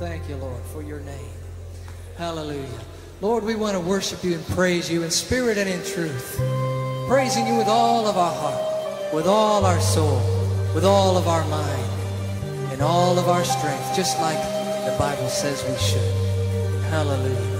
Thank you, Lord, for your name. Hallelujah. Lord, we want to worship you and praise you in spirit and in truth. Praising you with all of our heart, with all our soul, with all of our mind, and all of our strength, just like the Bible says we should. Hallelujah.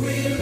We're